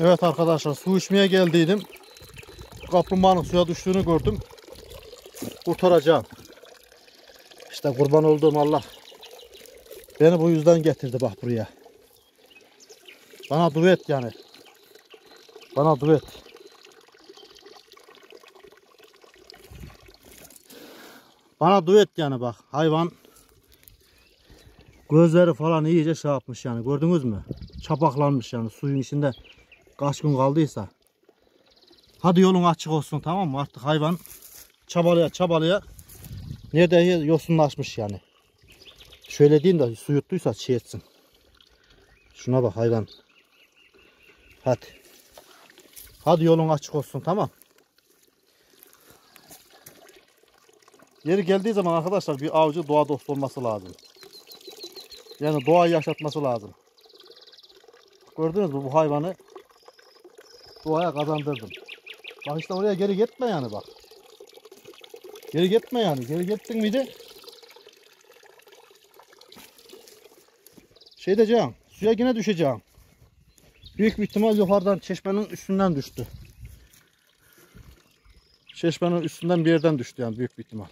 Evet arkadaşlar su içmeye geldiydim. Kaplumbağanın suya düştüğünü gördüm. Kurtaracağım. İşte kurban olduğum Allah. Beni bu yüzden getirdi bak buraya. Bana duet yani. Bana duet. Bana duet yani bak. Hayvan gözleri falan iyice şey yapmış yani. Gördünüz mü? Çapaklanmış yani suyun içinde kaç gün kaldıysa. Hadi yolun açık olsun tamam mı? Artık hayvan çabalaya çabalaya nerede yosunlaşmış yani. Şöyle diyeyim de su yuttuysa çiğ etsin. Şuna bak hayvan. Hadi. Hadi yolun açık olsun tamam. Yeri geldiği zaman arkadaşlar bir avcı doğa dostu olması lazım. Yani doğayı yaşatması lazım. Gördünüz mü bu hayvanı doğaya kazandırdım. Bak işte oraya geri gitme yani bak. Geri gitme yani. Geri gittin miydi? Şey diyeceğim. Suya yine düşeceğim. Büyük bir ihtimal yukarıdan çeşmenin üstünden düştü. Çeşmenin üstünden bir yerden düştü yani büyük bir ihtimal.